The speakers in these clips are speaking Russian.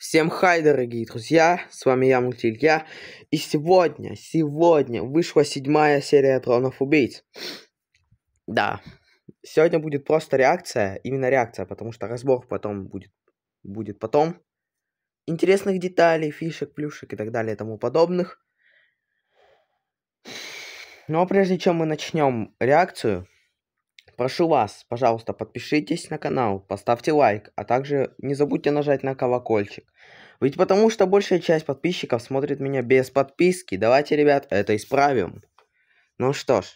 Всем хай, дорогие друзья, с вами я, Мультилья, и сегодня, сегодня вышла седьмая серия Тронов Убийц. Да, сегодня будет просто реакция, именно реакция, потому что разбор потом будет, будет потом. Интересных деталей, фишек, плюшек и так далее и тому подобных. Но прежде чем мы начнем реакцию, Прошу вас, пожалуйста, подпишитесь на канал, поставьте лайк, а также не забудьте нажать на колокольчик. Ведь потому что большая часть подписчиков смотрит меня без подписки. Давайте, ребят, это исправим. Ну что ж,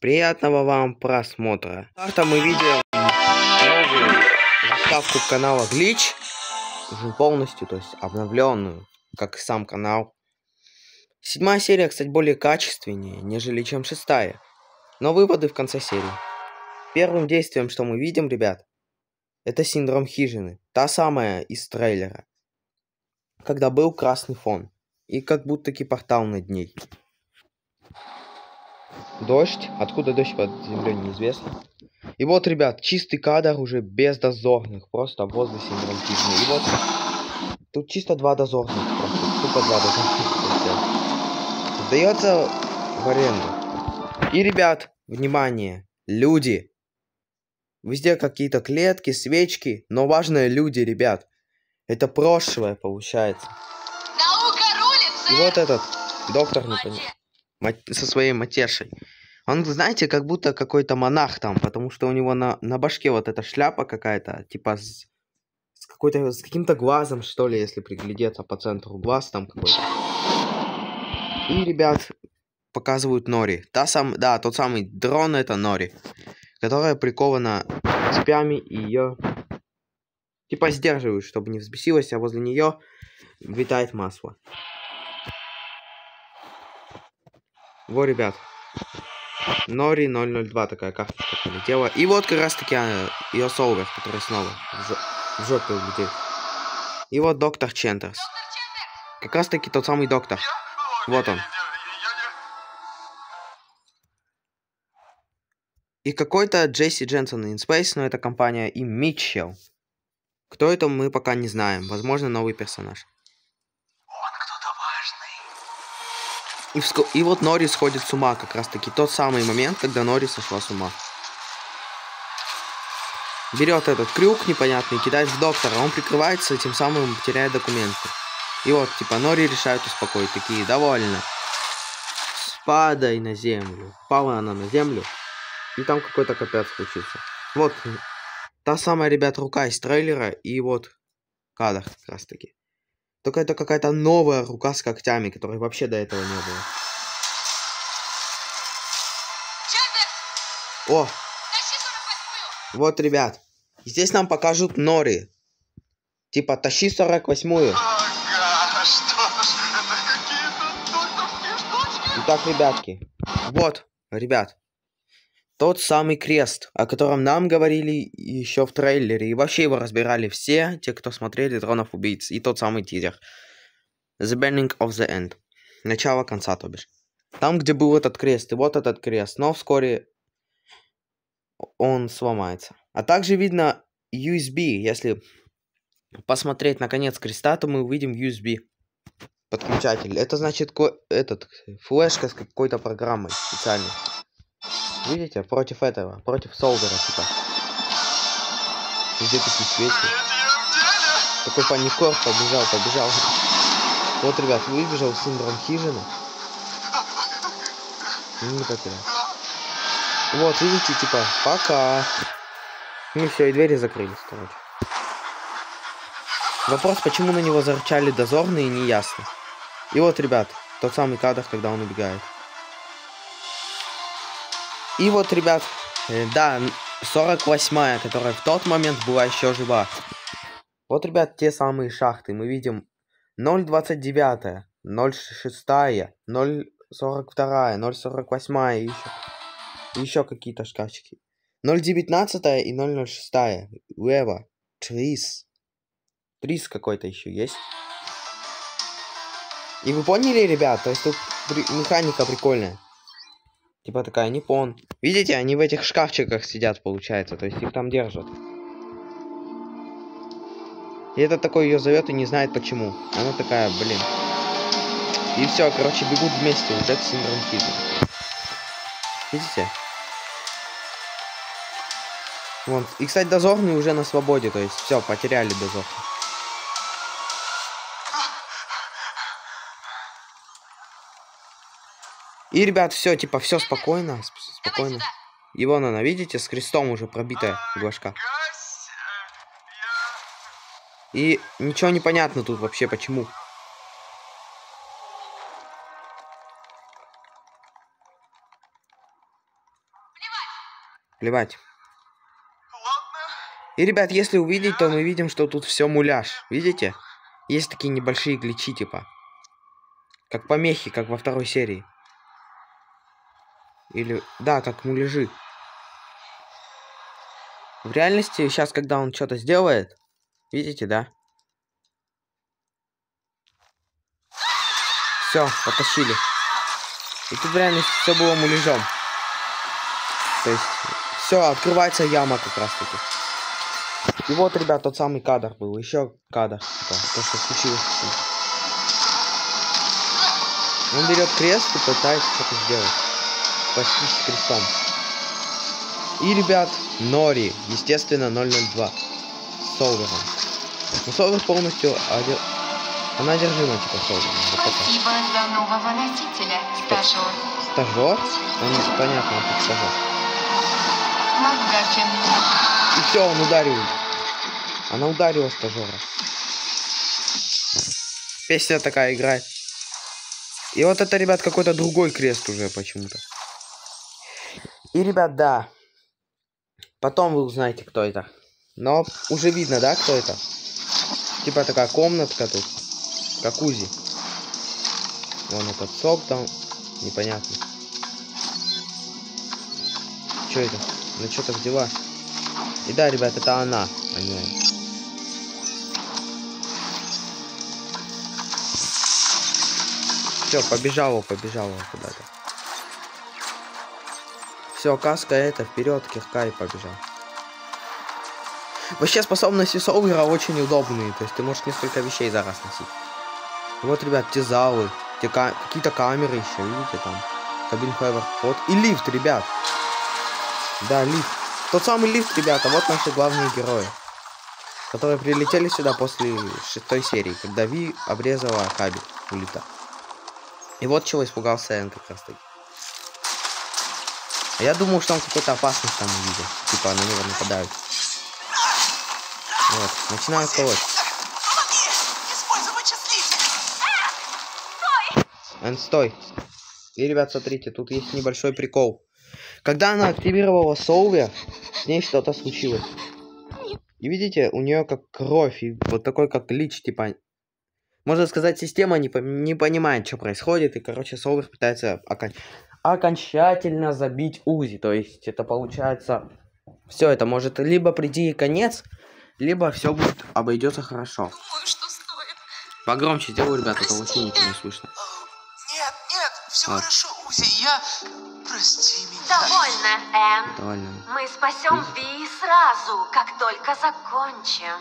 приятного вам просмотра. Завтра мы видим новую заставку канала Glitch. Уже полностью, то есть обновленную, как и сам канал. Седьмая серия, кстати, более качественнее, нежели чем шестая. Но выводы в конце серии. Первым действием, что мы видим, ребят, это синдром хижины. Та самая из трейлера. Когда был красный фон. И как будто-таки портал над ней. Дождь. Откуда дождь под землей, неизвестно. И вот, ребят, чистый кадр уже без дозорных. Просто возле синдром хижины. И вот тут чисто два дозорных. Просто тупо два дозорных. Сдается в аренду. И, ребят, внимание, люди, Везде какие-то клетки, свечки, но важные люди, ребят. Это прошлое, получается. И вот этот доктор, не понимаю, со своей матершей. Он, знаете, как будто какой-то монах там, потому что у него на, на башке вот эта шляпа какая-то, типа с, с какой-то, с каким-то глазом, что ли, если приглядеться по центру глаз там какой-то. И, ребят, показывают Нори. Та сам, да, тот самый дрон это Нори которая прикована цепями и ее типа сдерживают, чтобы не взбесилась, а возле нее витает масло. Во, ребят. Нори 002 такая карточка полетела. И вот как раз таки а, ее солвер, который снова в, жопе улетел. И вот доктор Чентерс. Как раз таки тот самый доктор. Вот он. И какой-то Джесси Дженсон in Space, но это компания и Митчелл. Кто это, мы пока не знаем. Возможно, новый персонаж. И, вско... и вот Нори сходит с ума как раз таки. Тот самый момент, когда Нори сошла с ума. Берет этот крюк непонятный, кидает в доктора. Он прикрывается, тем самым теряет документы. И вот, типа, Нори решают успокоить. Такие, довольно. Спадай на землю. Пала она на землю. И там какой-то капец случился. Вот, та самая, ребят, рука из трейлера, и вот кадр как раз таки. Только это какая-то новая рука с когтями, которой вообще до этого не было. О! Вот, ребят. Здесь нам покажут нори. Типа, тащи 48-ю. Ага, Итак, ребятки. Вот, ребят. Тот самый крест, о котором нам говорили еще в трейлере, и вообще его разбирали все, те, кто смотрели Тронов Убийц, и тот самый тизер. The Burning of the End. Начало конца, то бишь. Там, где был этот крест, и вот этот крест, но вскоре он сломается. А также видно USB, если посмотреть на конец креста, то мы увидим USB подключатель. Это значит этот флешка с какой-то программой специальной. Видите, против этого, против Солдера, типа. Везде такие свечи. Такой паникор побежал, побежал. Вот, ребят, выбежал синдром хижины. Не потерял. Вот, видите, типа, пока. Ну все, и двери закрылись, короче. Вопрос, почему на него зарычали дозорные, не ясно. И вот, ребят, тот самый кадр, когда он убегает. И вот, ребят, э, да, 48-я, которая в тот момент была еще жива. Вот, ребят, те самые шахты. Мы видим 0.29, 0.6, 0.42, 0.48 и еще, какие-то шкафчики. 0.19 и 0.06. Лево. Трис. Трис какой-то еще есть. И вы поняли, ребят? То есть тут механика прикольная. Типа такая Ниппон. Видите, они в этих шкафчиках сидят, получается. То есть их там держат. И это такой ее зовет и не знает почему. Она такая, блин. И все, короче, бегут вместе. Вот это синдром Физа. Видите? Вон. И, кстати, дозорный уже на свободе, то есть все, потеряли дозор. И, ребят, все, типа, все спокойно, спокойно. И вон она, видите, с крестом уже пробитая башка. И ничего не понятно тут вообще, почему. Плевать. И, ребят, если увидеть, то мы видим, что тут все муляж. Видите? Есть такие небольшие гличи, типа. Как помехи, как во второй серии. Или, да, как муляжи. В реальности, сейчас, когда он что-то сделает, видите, да? Все, потащили. И тут в реальности все было муляжом. То есть, все, открывается яма как раз таки. И вот, ребят, тот самый кадр был. Еще кадр. Типа, то, что случилось. Он берет крест и пытается что-то сделать. Спастись с крестом. И, ребят, Нори, естественно, 002. С Солвером. Но Солвер полностью... Одер... Она одержима, типа, Солвером. Спасибо за нового носителя, стажер. Стажер? Он, понятно, он стажер. Макгаффин. И все, он ударил. Она ударила стажера. Песня такая играет. И вот это, ребят, какой-то другой крест уже почему-то. И, ребят, да. Потом вы узнаете, кто это. Но уже видно, да, кто это? Типа такая комнатка тут. Как Узи. Вон этот сок там. Непонятно. Что это? Ну что-то взяла. И да, ребят, это она. А не он. Все, побежала, побежала куда-то. Все, каска это, вперед, кирка и побежал. Вообще способности Солвера очень удобные, то есть ты можешь несколько вещей за раз носить. Вот, ребят, те залы, те ка какие-то камеры еще, видите, там. Кабин Файвер, вот. И лифт, ребят. Да, лифт. Тот самый лифт, ребята, вот наши главные герои. Которые прилетели сюда после шестой серии, когда Ви обрезала кабель у лифта. И вот чего испугался Эн как раз таки. Я думал, что он какую-то опасность там увидел. Типа на него нападают. Вот, начинаю колоть. Эн, стой. И, ребят, смотрите, тут есть небольшой прикол. Когда она активировала Соувер, с ней что-то случилось. И видите, у нее как кровь, и вот такой как лич, типа... Можно сказать, система не, по не понимает, что происходит, и, короче, Соувер пытается окон окончательно забить Узи. То есть, это получается... Все это может либо прийти и конец, либо все будет обойдется хорошо. Думаю, что стоит. Погромче сделай, ребята, это вообще ничего не слышно. Нет, нет, все А. хорошо, Узи, я... Прости меня. Довольно, Энн. Довольно. Мы спасем Ви сразу, как только закончим.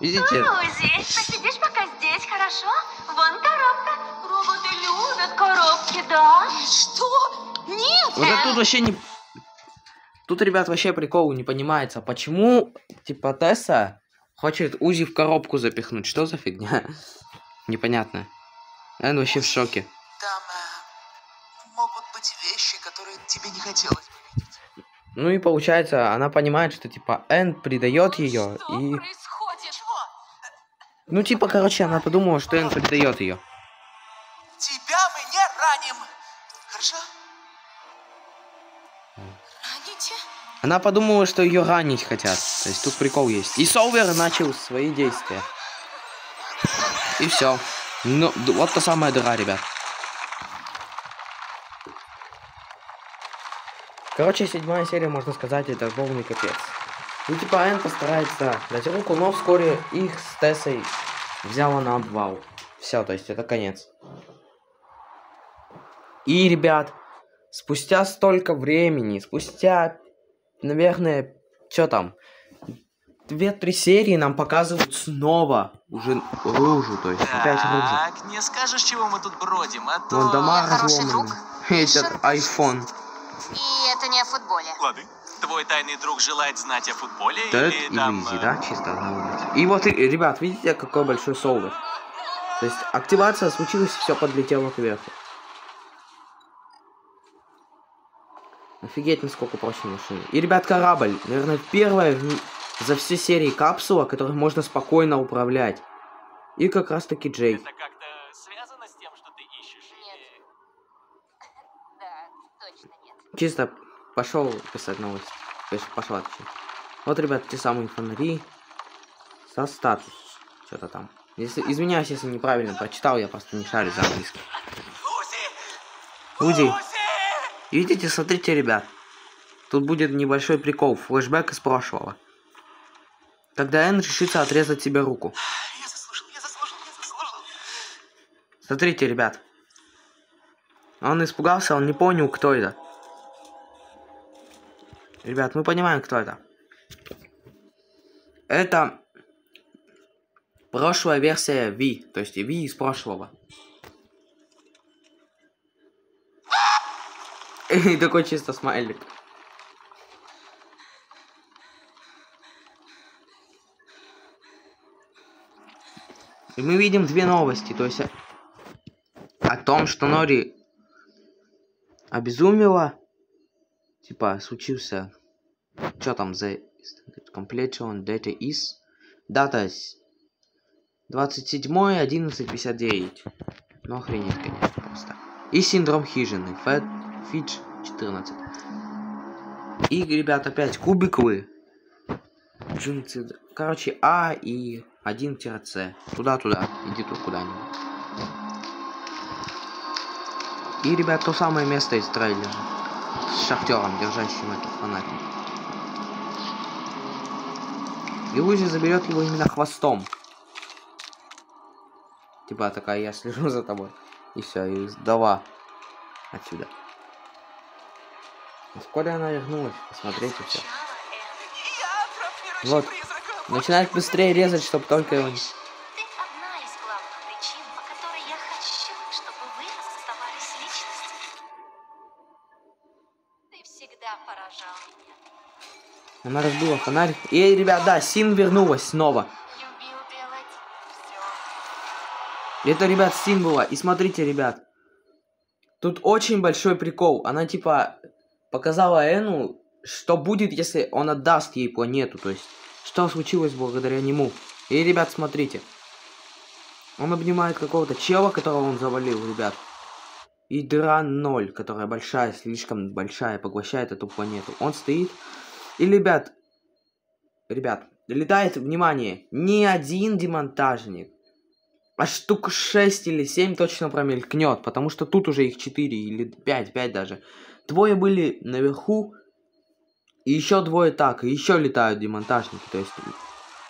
Видите? Узи, посидишь пока здесь, хорошо? Вон коробка. Роботы любят коробки, да? Что? Нет! Вот это тут вообще не... Тут, ребят, вообще прикол не понимается. Почему, типа, Тесса хочет Узи в коробку запихнуть? Что за фигня? Непонятно. Эн вообще в шоке. Там э, могут быть вещи, которые тебе не хотелось бы видеть. Ну и получается, она понимает, что, типа, Эн предает ее. Что И... происходит? Ну, типа, короче, она подумала, что Эн предает ее. Тебя мы не раним. Хорошо? Раните? Она подумала, что ее ранить хотят. То есть тут прикол есть. И Солвер начал свои действия. И все. Ну, вот та самая дыра, ребят. Короче, седьмая серия, можно сказать, это полный капец. Ну, типа, Энн постарается дать руку, но вскоре их с Тессой взяла на обвал. Все, то есть это конец. И, ребят, спустя столько времени, спустя, наверное, что там, две-три серии нам показывают снова уже ружу, то есть опять ружу. Так, не скажешь, чего мы тут бродим, а то... Вон дома Хороший разломаны. друг. Этот айфон. И это не о футболе. Лады. Твой тайный друг желает знать о футболе Тед или и там... Лизи, э, да, чисто. И вот, ребят, видите, какой большой солвер? То есть активация случилась, все подлетело кверху. Офигеть, насколько прочная машина. И, ребят, корабль. Наверное, первая в за все серии капсула, которой можно спокойно управлять. И как раз таки Джейк. Это как-то связано с тем, что ты ищешь? Нет. или- Да, точно нет. Чисто пошел писать новости. То есть пошел отвечать. Вот, ребят, те самые фонари. Со статус. Что-то там. Если, извиняюсь, если неправильно прочитал, я просто не шарю за английский. Узи. Видите, смотрите, ребят. Тут будет небольшой прикол, флешбэк из прошлого. Когда Энн решится отрезать себе руку. Я заслужил, я заслужил, я заслужил. Смотрите, ребят. Он испугался, он не понял, кто это. Ребят, мы понимаем, кто это. Это прошлая версия Ви, то есть Ви из прошлого. И такой чисто смайлик. И мы видим две новости, то есть о том, что Нори обезумела, типа случился, что там за completion data is, дата 27 1159, ну охренеть, конечно, просто. И синдром хижины, Фэт Фидж 14. И, ребят, опять кубиковые. Джинсы, короче, А и 1-С. Туда-туда, иди тут куда-нибудь. И, ребят, то самое место из трейлера. С шахтером, держащим этот фонарь. И Узи заберет его именно хвостом. Типа такая, я слежу за тобой. И все, и сдала отсюда. Вскоре она вернулась, посмотрите все. Вот. Начинает быстрее резать, чтобы только Она разбила фонарь. И, ребят, да, Син вернулась снова. Это, ребят, Син была. И смотрите, ребят. Тут очень большой прикол. Она, типа, показала Эну, что будет, если он отдаст ей планету. То есть, что случилось благодаря нему. И, ребят, смотрите. Он обнимает какого-то чела, которого он завалил, ребят. И дыра 0, которая большая, слишком большая, поглощает эту планету. Он стоит. И, ребят, ребят, летает, внимание, не один демонтажник, а штук 6 или 7 точно промелькнет, потому что тут уже их 4 или 5, 5 даже. Двое были наверху, и еще двое так, и еще летают демонтажники, то есть,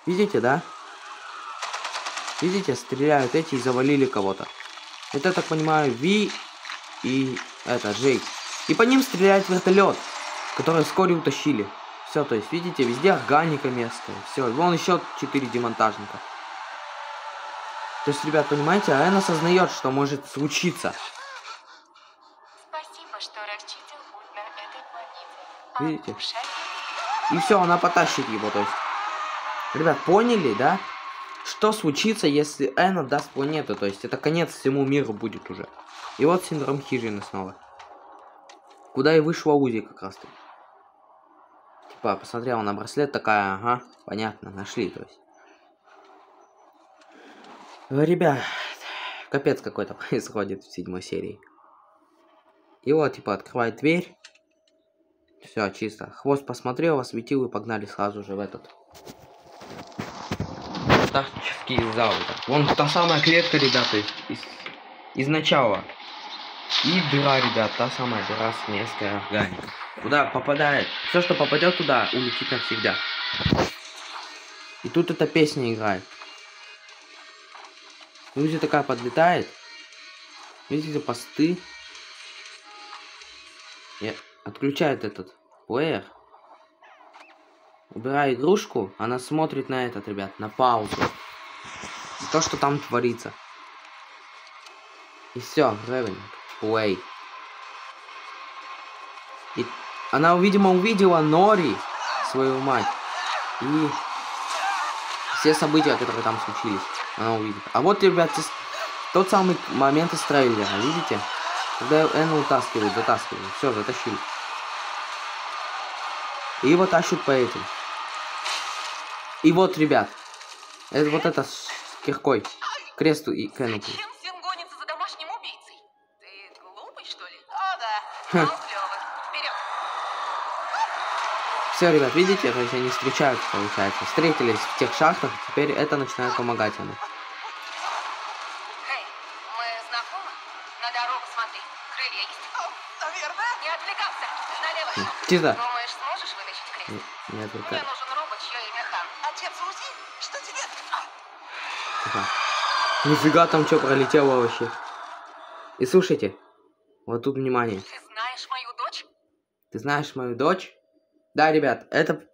видите, да? Видите, стреляют эти и завалили кого-то. Это, так понимаю, Ви и это, Джейк. И по ним стреляет вертолет, который вскоре утащили. Все, то есть, видите, везде органика местная. Все, вон еще 4 демонтажника. То есть, ребят, понимаете, Айн осознает, что может случиться. Спасибо, что расчистил путь на этой планете. Видите? И все, она потащит его, то есть. Ребят, поняли, да? Что случится, если Эн отдаст планету? То есть, это конец всему миру будет уже. И вот синдром хижины снова. Куда и вышла Узи как раз таки. Типа, посмотрела на браслет, такая, ага, понятно, нашли, то есть. Ребят, капец какой-то происходит в седьмой серии. И вот, типа, открывает дверь. Все, чисто. Хвост посмотрел, осветил и погнали сразу же в этот. Тактический зал. Вон та самая клетка, ребята, из, из, из начала. И дыра, ребят, та самая дыра с мерзкой органикой. Куда попадает. Все, что попадет туда, улетит навсегда. И тут эта песня играет. Узи такая подлетает. Видите, посты. И отключает этот плеер. убирая игрушку, она смотрит на этот, ребят, на паузу. То, что там творится. И все, Ревен, play. И она, видимо, увидела Нори, свою мать. И все события, которые там случились, она увидит. А вот, ребят, тот самый момент из трейлера, видите? Когда Энна утаскивает, затаскивает. Все, затащили. И его тащут по этим. И вот, ребят. Это вот это с киркой. Кресту и Кену. Зачем Свин гонится за домашним убийцей? Ты глупый, что ли? О, да. Ну, Хм. клёво. Вперед. Все, ребят, видите, то есть они встречаются, получается. Встретились в тех шахтах, теперь это начинает помогать ему. Эй, мы знакомы? На дорогу смотри. Крылья есть. Наверное. Не отвлекаться. Налево. Тихо. Думаешь, сможешь вытащить крест? Не, не Мне нужен робот, чье имя Хан. Отец что тебе? Нифига там что пролетело вообще. И слушайте, вот тут внимание. Ты знаешь мою дочь? Ты знаешь мою дочь? Да, ребят, это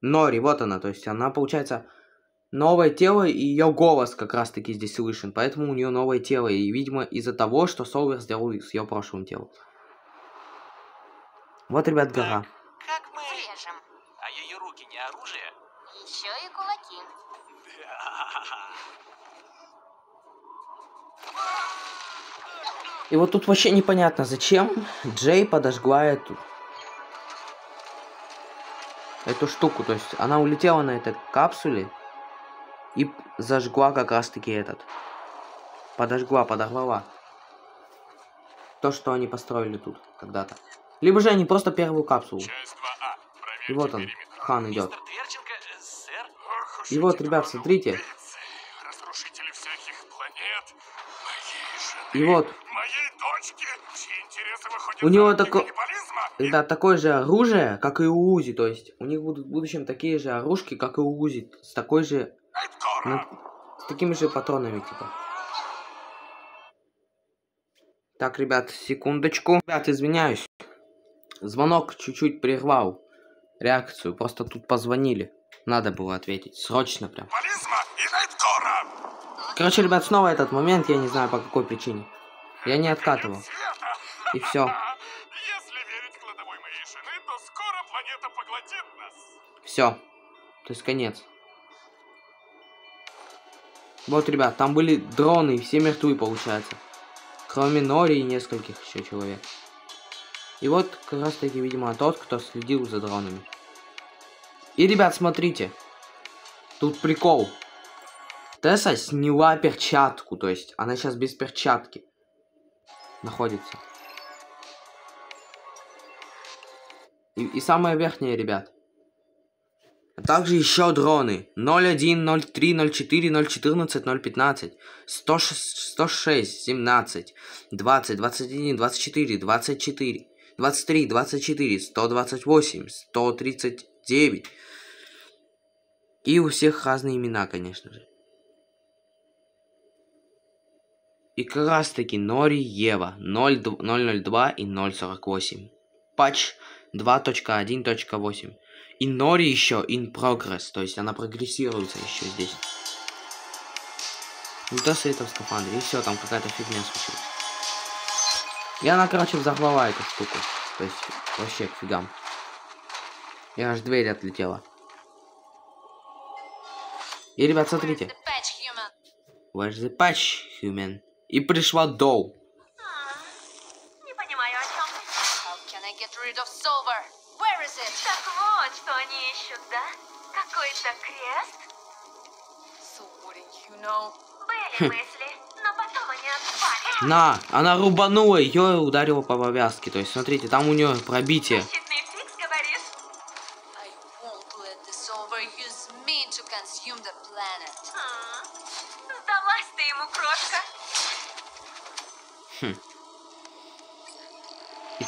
Нори, вот она, то есть она, получается, новое тело, и ее голос как раз-таки здесь слышен, поэтому у нее новое тело, и, видимо, из-за того, что Солвер сделал с ее прошлым телом. Вот, ребят, гора. Как мы... Врежем. А ее руки не оружие? Еще и кулаки. И вот тут вообще непонятно, зачем Джей подожгла эту эту штуку, то есть она улетела на этой капсуле и зажгла как раз таки этот. Подожгла, подорвала. То, что они построили тут когда-то. Либо же они просто первую капсулу. Часть 2А. Проверьте И вот он. Хан идет. Э, И вот, ребят, смотрите. И вот, У него за рамки тако- каннибализма. ребят, такое же оружие, как и у Узи. То есть у них будут в будущем такие же оружки, как и у Узи. С такой же Эдгора. Ну, с такими же патронами, типа. Так, ребят, секундочку. Ребят, извиняюсь. Звонок чуть-чуть прервал реакцию. Просто тут позвонили. Надо было ответить. Срочно прям. Эдгора. Короче, ребят, снова этот момент. Я не знаю, по какой причине. Я не откатывал. И все. Если верить кладовой моей жены, то скоро планета поглотит нас. Все. То есть конец. Вот, ребят, там были дроны, и все мертвы, получается. Кроме Нори и нескольких еще человек. И вот как раз таки, видимо, тот, кто следил за дронами. И, ребят, смотрите. Тут прикол. Тесса сняла перчатку, то есть она сейчас без перчатки находится. И, и самое верхнее, ребят. А также еще дроны 01, 03, 04, 014, 015, 106, 106, 17, 20, 21, 24, 24, 23, 24, 128, 139. И у всех разные имена, конечно же. И как раз таки Нори Ева 0, 002 и 048. Патч 2.1.8. И Нори еще in progress, то есть она прогрессируется еще здесь. Ну то это в скафандре, и все, там какая-то фигня случилась. И она, короче, взорвала эту штуку. То есть, вообще к фигам. И аж дверь отлетела. И, ребят, смотрите. Where's the patch, human? И пришла Доу. Не понимаю, о чем ты. How can I get rid of Silver? Where is it? Так вот, что они ищут, да? Какой-то крест? So wouldn't you know? Были мысли, но потом они отпали. На, она рубанула ее и ударила по повязке. То есть, смотрите, там у нее пробитие.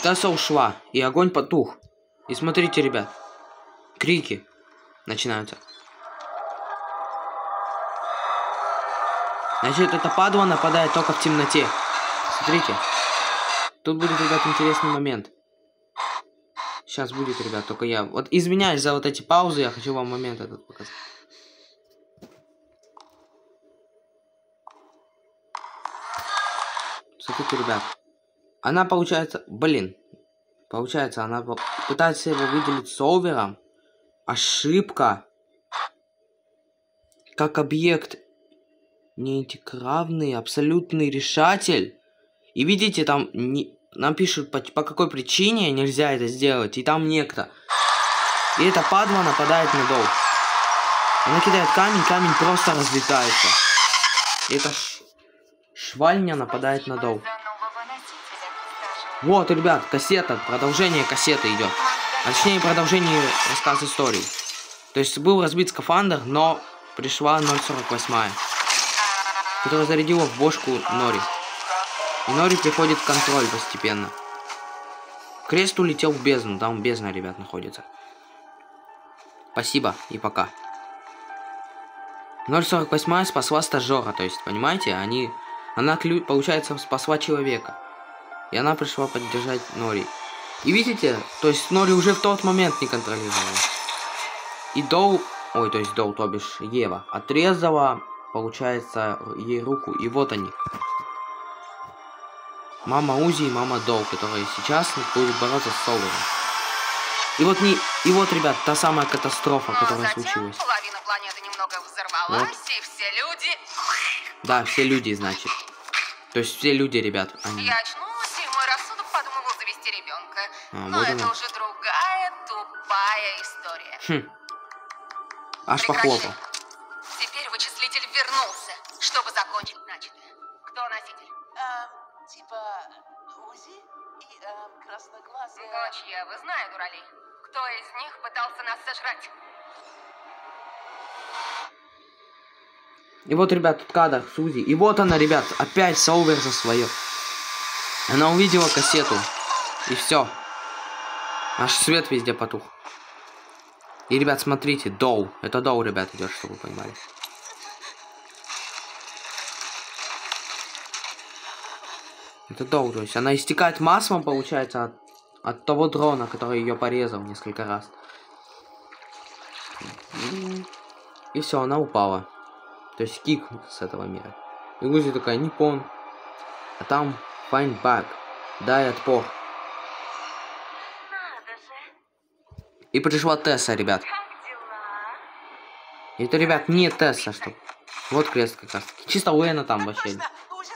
Тесса ушла, и огонь потух. И смотрите, ребят, крики начинаются. Значит, эта падла нападает только в темноте. Смотрите. Тут будет, ребят, интересный момент. Сейчас будет, ребят, только я... Вот извиняюсь за вот эти паузы, я хочу вам момент этот показать. Смотрите, ребят. Она получается... Блин. Получается, она пытается его выделить солвером. Ошибка. Как объект неинтегравный, абсолютный решатель. И видите, там не... нам пишут, по, по какой причине нельзя это сделать. И там некто. И эта падла нападает на дол. Она кидает камень, камень просто разлетается. И эта ш- швальня нападает на дол. Вот, ребят, кассета, продолжение кассеты идет. А точнее, продолжение рассказ истории. То есть был разбит скафандр, но пришла 048, которая зарядила в бошку Нори. И Нори приходит в контроль постепенно. Крест улетел в бездну, там бездна, ребят, находится. Спасибо и пока. 048 спасла стажера, то есть, понимаете, они... Она, получается, спасла человека. И она пришла поддержать Нори. И видите, то есть Нори уже в тот момент не контролировала. И Доу, ой, то есть Доу, то бишь Ева, отрезала, получается, ей руку. И вот они. Мама Узи и мама Доу, которые сейчас будут бороться с Соларом. И вот не, и вот, ребят, та самая катастрофа, Но которая затем случилась. половина планеты немного взорвалась, и все люди... Да, все люди, значит. То есть все люди, ребят, они... Я очнулась, ребенка. А, Но вот это она. уже другая тупая история. Хм. Аж Прекращай. похлопал. Теперь вычислитель вернулся, чтобы закончить начатое. Кто носитель? Эм, типа Узи и эм, красноглазая... Дочь Евы, знаю, дуралей. Кто из них пытался нас сожрать? И вот, ребят, тут кадр Сузи. И вот она, ребят, опять Солвер за свое. Она увидела кассету. И все. Аж свет везде потух. И, ребят, смотрите, Доу. Это Доу, ребят, идет, чтобы вы понимали. Это Доу, то есть она истекает маслом, получается, от, от того дрона, который ее порезал несколько раз. И все, она упала. То есть кик с этого мира. И Лузи такая, не пон. А там find back. Дай отпор. Надо же, И пришла Тесса, ребят. это, ребят, не Тесса, что... Вот крест как раз. Чисто Лена там вообще. Точно! Узи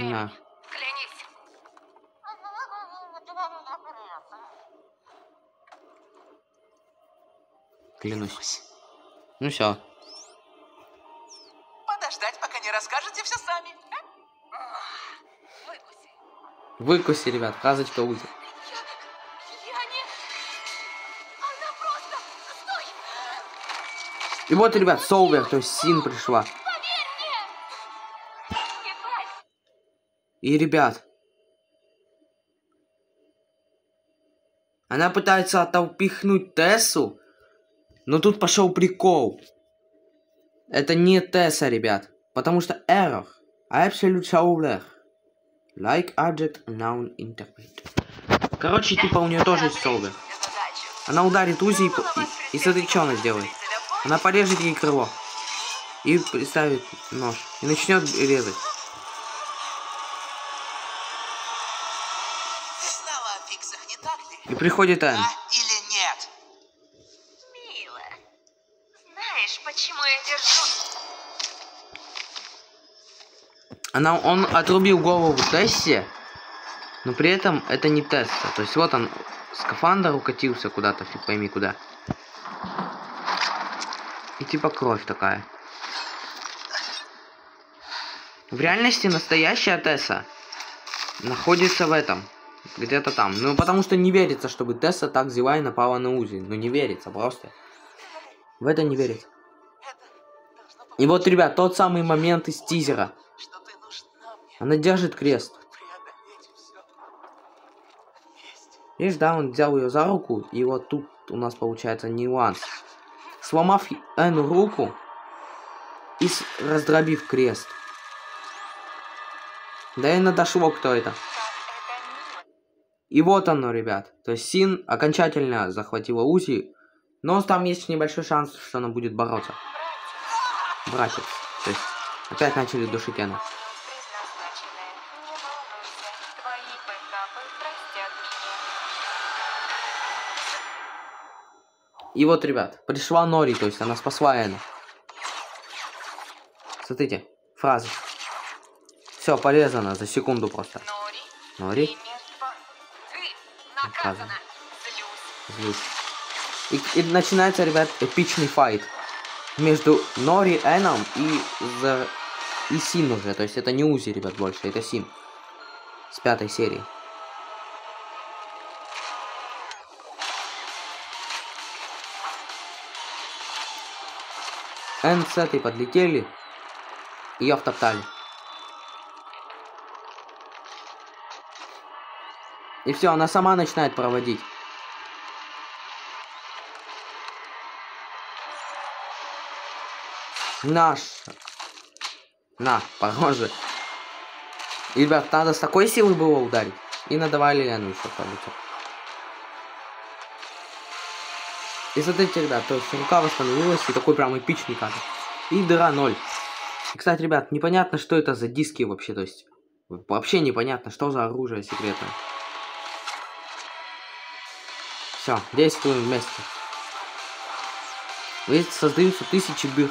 На. времени. Клянись. Клянусь. Ну все. Подождать, пока не расскажете все сами. Выкуси. Выкуси, ребят, просто... Стой! И вот, ребят, Солвер, то есть Син пришла. И, ребят, она пытается оттолпихнуть Тессу, но тут пошел прикол. Это не Тесса, ребят, потому что error. Absolute solver. Like object noun interpret. Короче, типа у нее тоже есть солвер. Она ударит Узи и, и, и смотри, что она сделает. Она порежет ей крыло. И приставит нож. И начнет резать. Приходит Энн. Да или нет? Мила, знаешь, почему я держу... Она, он отрубил голову Тессе, но при этом это не Тесса. То есть вот он, скафандр укатился куда-то, фиг пойми куда. И типа кровь такая. В реальности настоящая Тесса находится в этом. Где-то там. Ну, потому что не верится, чтобы Тесса так взяла напала на Узи. Ну, не верится просто. В это не верится. И вот, ребят, тот самый момент из тизера. Она держит крест. Видишь, да, он взял ее за руку, и вот тут у нас получается нюанс. Сломав Энну руку и раздробив крест. Да и дошло, кто это. И вот оно, ребят. То есть Син окончательно захватила Узи, но там есть небольшой шанс, что она будет бороться. Братец. То есть опять начали душить меня. И вот, ребят, пришла Нори, то есть она спасла Энну. Смотрите, фраза. Все, полезно за секунду просто. Нори, Нори, наказана. Злюсь. И, и начинается, ребят, эпичный файт. Между Нори, Эном и, за... и Син уже. То есть это не Узи, ребят, больше, это Син. С пятой серии. Эн с этой подлетели. Ее втоптали. И все, она сама начинает проводить. Наш. На, похоже. И, ребят, надо с такой силой было ударить. И надавали Лену еще лицу. И смотрите, ребят, то есть рука восстановилась, и такой прям эпичный кадр. И дыра 0. И, кстати, ребят, непонятно, что это за диски вообще, то есть... Вообще непонятно, что за оружие секретное. Все, действуем вместе. Создаются тысячи бир.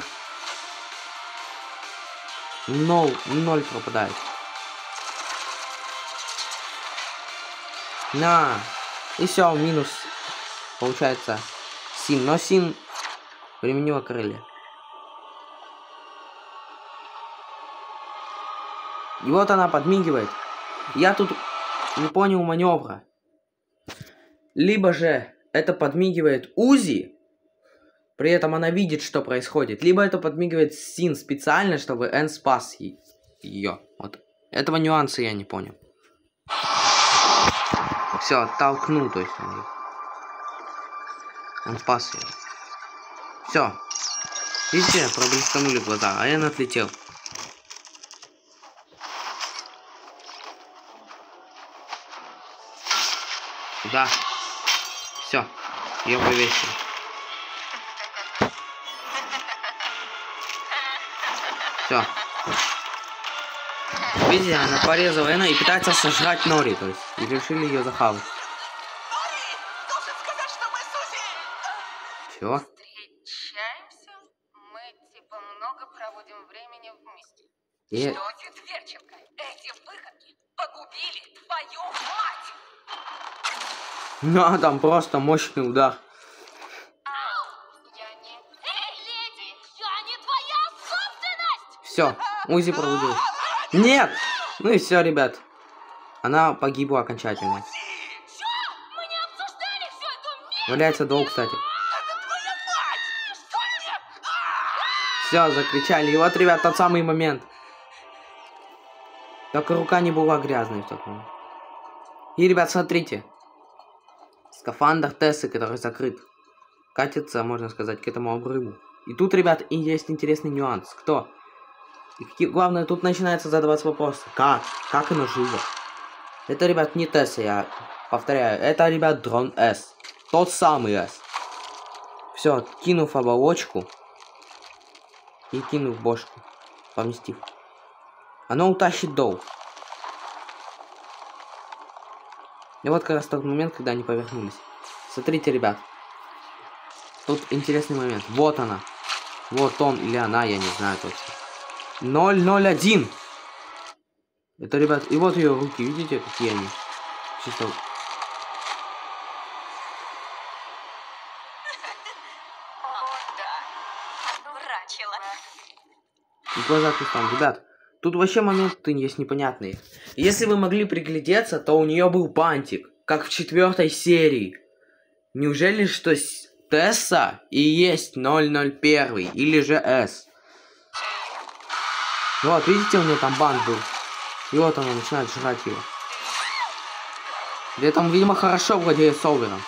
Ноль, ноль пропадает. На. И все, минус. Получается Син. Но Син применила крылья. И вот она подмигивает. Я тут не понял маневра. Либо же это подмигивает Узи, при этом она видит, что происходит. Либо это подмигивает Син специально, чтобы Эн спас ее. Вот. Этого нюанса я не понял. Все, оттолкнул, то есть он. Он спас ее. Все. Видите, проблесканули глаза, а Эн отлетел. Да. Все. Ее повесили. Все. Видите, она порезала Эна и пытается сожрать Нори, то есть. И решили ее захавать. Чего? Встречаемся? Мы типа много проводим времени вместе. И... Что, Ну, а там просто мощный удар. Все, Узи пробудил. Нет! Ну и все, ребят. Она погибла окончательно. Валяется долг, кстати. Все, закричали. И вот, ребят, тот самый момент. Только рука не была грязной в момент. И, ребят, смотрите. Скафандр Тессы, который закрыт, катится, можно сказать, к этому обрыву. И тут, ребят, и есть интересный нюанс. Кто? И какие- главное, тут начинается задаваться вопрос. Как? Как оно живо? Это, ребят, не Тесса, я повторяю. Это, ребят, дрон С. Тот самый С. Все, кинув оболочку и кинув бошку, поместив. Оно утащит долг. И вот как раз тот момент, когда они повернулись. Смотрите, ребят. Тут интересный момент. Вот она. Вот он или она, я не знаю точно. 001. Это, ребят, и вот ее руки, видите, какие они? Чисто... И глаза там, ребят. Тут вообще моменты есть непонятные. Если вы могли приглядеться, то у нее был бантик, как в четвертой серии. Неужели что Тесса и есть 001 или же С? Вот, видите, у нее там банк был. И вот она начинает жрать его. Где там, видимо, хорошо владеет Солвером.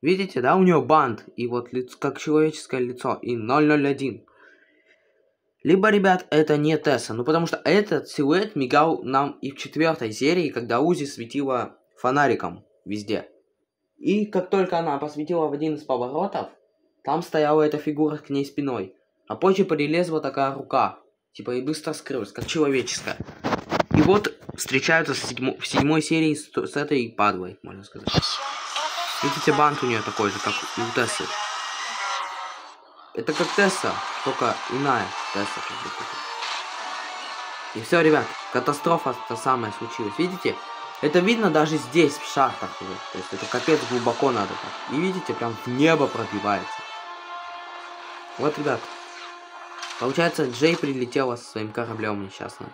Видите, да, у нее бант. И вот лицо, как человеческое лицо. И 001. Либо, ребят, это не Тесса. Ну, потому что этот силуэт мигал нам и в четвертой серии, когда Узи светила фонариком везде. И как только она посветила в один из поворотов, там стояла эта фигура к ней спиной. А позже прилезла такая рука. Типа и быстро скрылась, как человеческая. И вот встречаются с седьмо- в седьмой серии с, с этой падлой, можно сказать. Видите, бант у нее такой же, как и у Тессы. Это как Тесса, только иная Тесса. Как будто бы. И все, ребят, катастрофа та самая случилась. Видите? Это видно даже здесь, в шахтах уже. То есть это капец глубоко надо так. И видите, прям в небо пробивается. Вот, ребят. Получается, Джей прилетела со своим кораблем несчастным.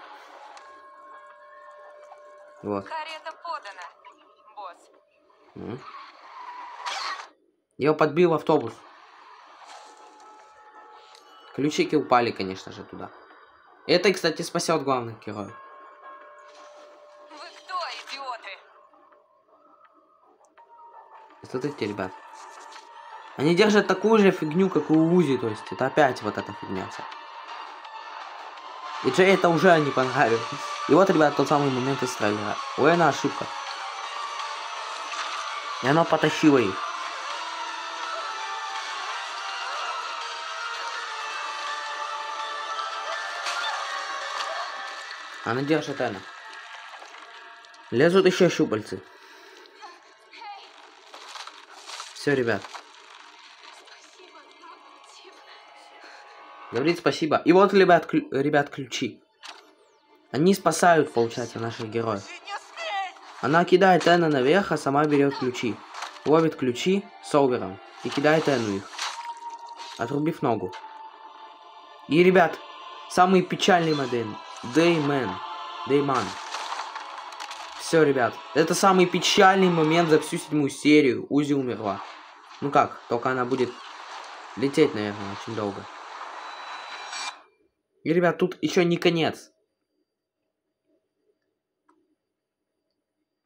Вот. Карета подана, босс. Ее подбил автобус. Ключики упали, конечно же, туда. Это, кстати, спасет главных героев. Вы кто, идиоты? Смотрите, ребят. Они держат такую же фигню, как и у Узи, то есть это опять вот эта фигня вся. И Джей это уже не понравилось. И вот, ребят, тот самый момент из трейлера. Ой, она ошибка. И она потащила их. Она держит Эна. Лезут еще щупальцы. Все, ребят. Говорит спасибо. И вот, ребят, клю- ребят, ключи. Они спасают, получается, наших героев. Она кидает Эна наверх, а сама берет ключи. Ловит ключи с Олвером и кидает Эну их. Отрубив ногу. И, ребят, самый печальный момент. Деймен. Дейман. Все, ребят. Это самый печальный момент за всю седьмую серию. Узи умерла. Ну как, только она будет лететь, наверное, очень долго. И, ребят, тут еще не конец.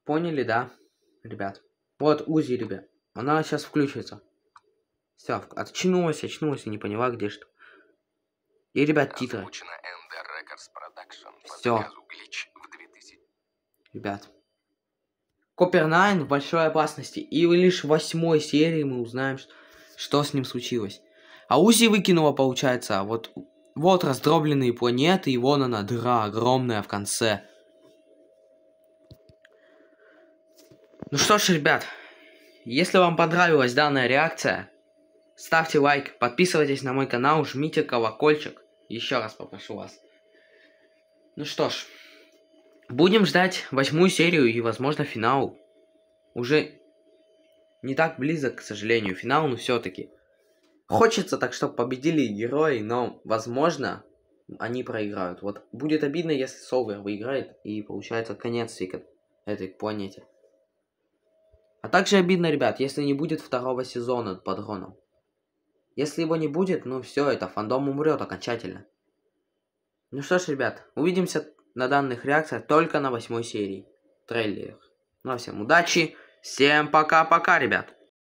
Поняли, да, ребят? Вот Узи, ребят. Она сейчас включится. Все, очнулась, очнулась и не поняла, где что. И, ребят, титры. Production по Всё. заказу Glitch в 2000. Ребят. Копернайн в большой опасности. И лишь в восьмой серии мы узнаем, что с ним случилось. А Узи выкинула, получается, вот, вот раздробленные планеты, и вон она, дыра огромная в конце. Ну что ж, ребят, если вам понравилась данная реакция, ставьте лайк, подписывайтесь на мой канал, жмите колокольчик. Еще раз попрошу вас. Ну что ж, Будем ждать восьмую серию и, возможно, финал. Уже не так близок, к сожалению, финал, но все-таки. Хочется так, чтобы победили герои, но, возможно, они проиграют. Вот будет обидно, если Солвер выиграет, и получается конец этой планете. А также обидно, ребят, если не будет второго сезона под Роном. Если его не будет, ну все, это фандом умрет окончательно. Ну что ж, ребят, увидимся на данных реакциях только на восьмой серии трейлерах. Ну а всем удачи, всем пока-пока, ребят.